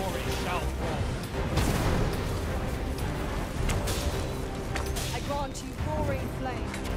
I grant you roaring flame.